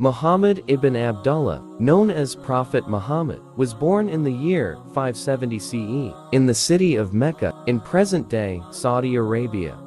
Muhammad ibn Abdullah, known as Prophet Muhammad, was born in the year 570 CE in the city of Mecca, in present-day Saudi Arabia.